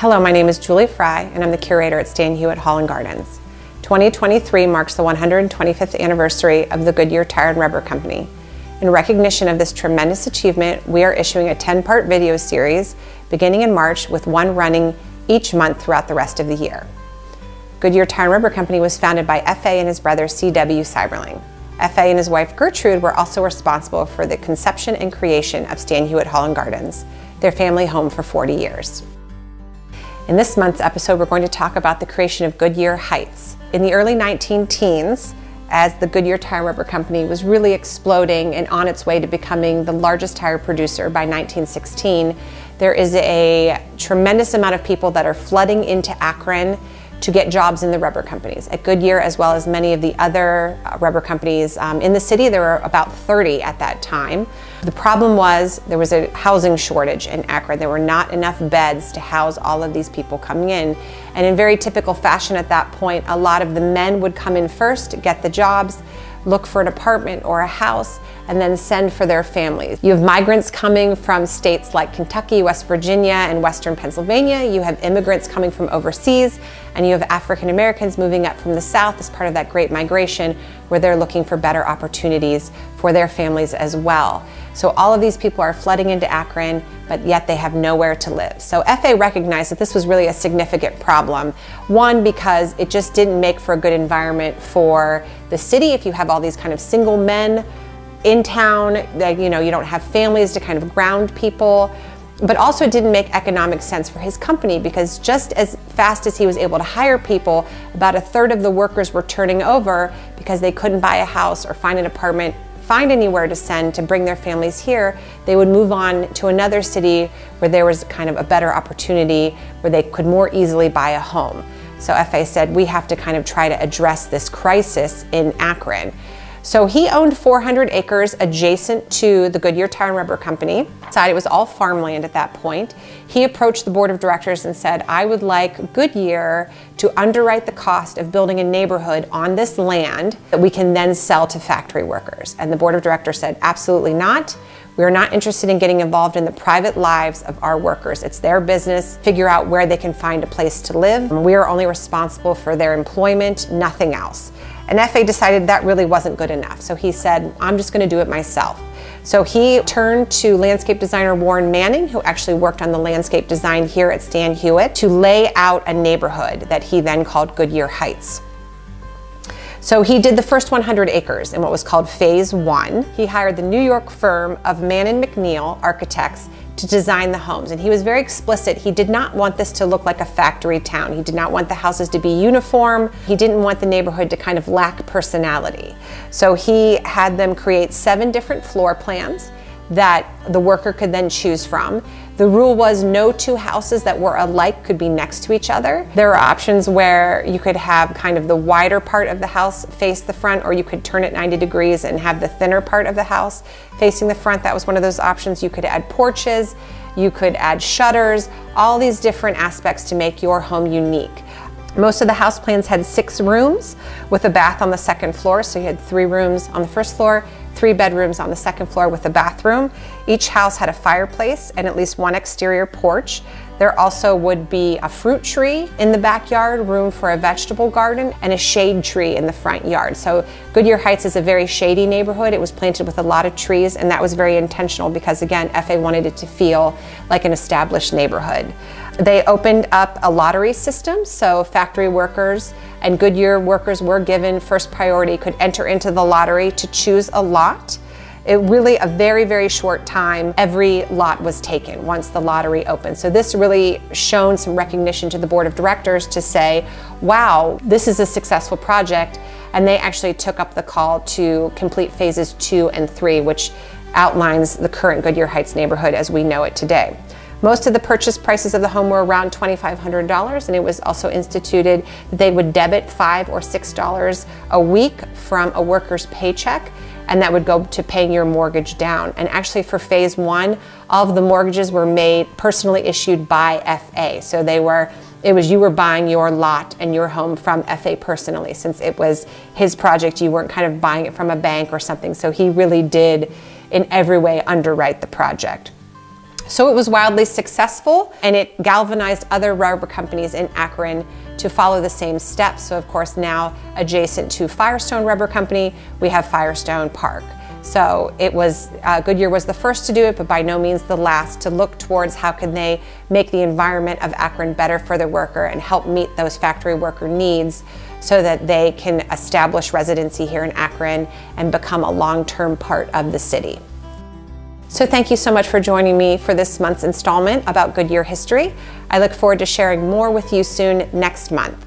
Hello, my name is Julie Frey, and I'm the curator at Stan Hywet Hall and Gardens. 2023 marks the 125th anniversary of the Goodyear Tire and Rubber Company. In recognition of this tremendous achievement, we are issuing a 10 part video series beginning in March with one running each month throughout the rest of the year. Goodyear Tire and Rubber Company was founded by F.A. and his brother C.W. Seiberling. F.A. and his wife Gertrude were also responsible for the conception and creation of Stan Hywet Hall and Gardens, their family home for 40 years. In this month's episode, we're going to talk about the creation of Goodyear Heights. In the early 19 teens, as the Goodyear Tire Rubber Company was really exploding and on its way to becoming the largest tire producer by 1916, there is a tremendous amount of people that are flooding into Akron to get jobs in the rubber companies. At Goodyear, as well as many of the other uh, rubber companies um, in the city, there were about 30 at that time. The problem was there was a housing shortage in Akron. There were not enough beds to house all of these people coming in. And in very typical fashion at that point, a lot of the men would come in first, get the jobs, look for an apartment or a house, and then send for their families. You have migrants coming from states like Kentucky, West Virginia, and Western Pennsylvania. You have immigrants coming from overseas, and you have African Americans moving up from the South as part of that great migration where they're looking for better opportunities for their families as well. So all of these people are flooding into Akron, but yet they have nowhere to live. So FA recognized that this was really a significant problem. One, because it just didn't make for a good environment for the city if you have all these kind of single men in town, that you know, you don't have families to kind of ground people but also it didn't make economic sense for his company because just as fast as he was able to hire people, about a third of the workers were turning over because they couldn't buy a house or find an apartment find anywhere to send to bring their families here, they would move on to another city where there was kind of a better opportunity where they could more easily buy a home. So FA said, we have to kind of try to address this crisis in Akron. So he owned 400 acres adjacent to the Goodyear Tire and Rubber Company. It was all farmland at that point. He approached the board of directors and said, I would like Goodyear to underwrite the cost of building a neighborhood on this land that we can then sell to factory workers. And the board of directors said, absolutely not. We are not interested in getting involved in the private lives of our workers. It's their business. Figure out where they can find a place to live. We are only responsible for their employment, nothing else. And FA decided that really wasn't good enough. So he said, I'm just gonna do it myself. So he turned to landscape designer Warren Manning, who actually worked on the landscape design here at Stan Hywet, to lay out a neighborhood that he then called Goodyear Heights. So he did the first 100 acres in what was called phase one. He hired the New York firm of Mann & MacNeille Architects to design the homes. And he was very explicit. He did not want this to look like a factory town. He did not want the houses to be uniform. He didn't want the neighborhood to kind of lack personality. So he had them create seven different floor plans that the worker could then choose from. The rule was no two houses that were alike could be next to each other. There are options where you could have kind of the wider part of the house face the front, or you could turn it 90 degrees and have the thinner part of the house facing the front. That was one of those options. You could add porches, you could add shutters, all these different aspects to make your home unique. Most of the house plans had six rooms with a bath on the second floor. So you had three rooms on the first floor, three bedrooms on the second floor with a bathroom. Each house had a fireplace and at least one exterior porch. There also would be a fruit tree in the backyard, room for a vegetable garden, and a shade tree in the front yard. So Goodyear Heights is a very shady neighborhood. It was planted with a lot of trees, and that was very intentional because, again, FA wanted it to feel like an established neighborhood. They opened up a lottery system, so factory workers and Goodyear workers were given first priority, could enter into the lottery to choose a lot. It really, a very, very short time, every lot was taken once the lottery opened. So this really shown some recognition to the board of directors to say, wow, this is a successful project. And they actually took up the call to complete phases two and three, which outlines the current Goodyear Heights neighborhood as we know it today. Most of the purchase prices of the home were around $2,500 and it was also instituted that they would debit five or six dollars a week from a worker's paycheck and that would go to paying your mortgage down. And actually for phase one, all of the mortgages were made personally issued by FA. So they were it was you were buying your lot and your home from FA personally since it was his project you weren't kind of buying it from a bank or something so he really did in every way underwrite the project So it was wildly successful and it galvanized other rubber companies in Akron to follow the same steps. So of course now adjacent to Firestone Rubber Company, we have Firestone Park. So it was, uh, Goodyear was the first to do it, but by no means the last to look towards how can they make the environment of Akron better for the worker and help meet those factory worker needs so that they can establish residency here in Akron and become a long-term part of the city. So thank you so much for joining me for this month's installment about Goodyear history. I look forward to sharing more with you soon next month.